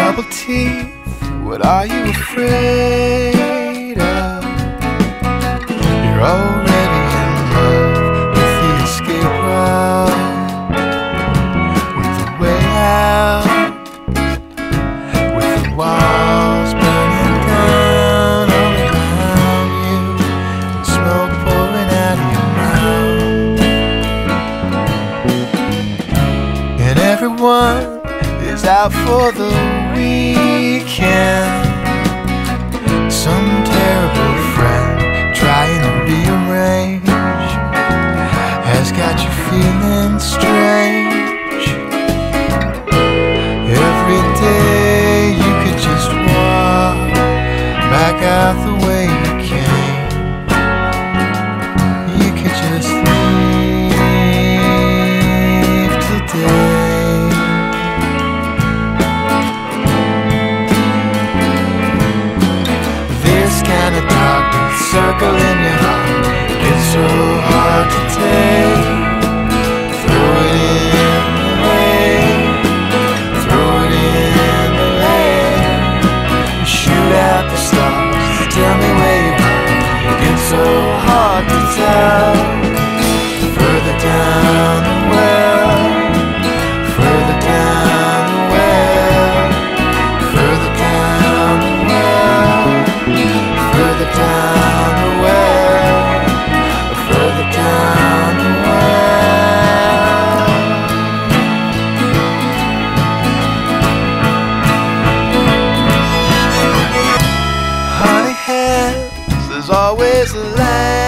double teeth. What are you afraid of? You're already in love with the escape route, with the way out, with the walls burning down all around you, and smoke pouring out of your mouth, and everyone out for the weekend. buckling this land.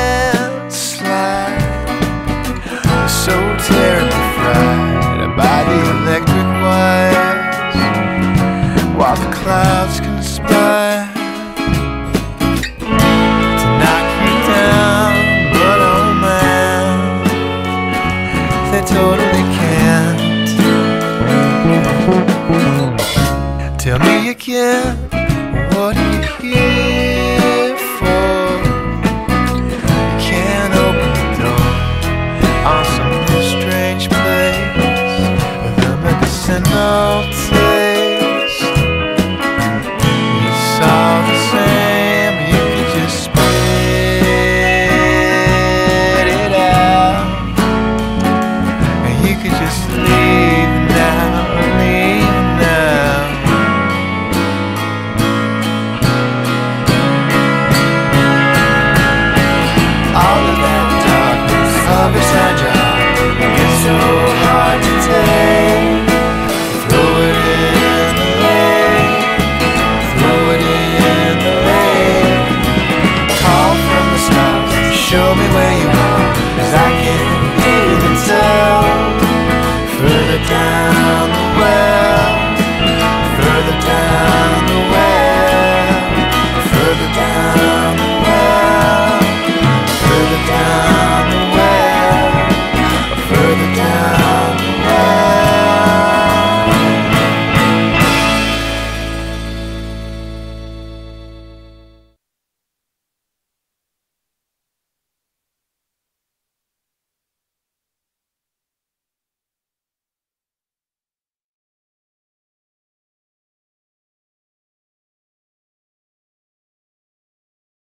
Christ.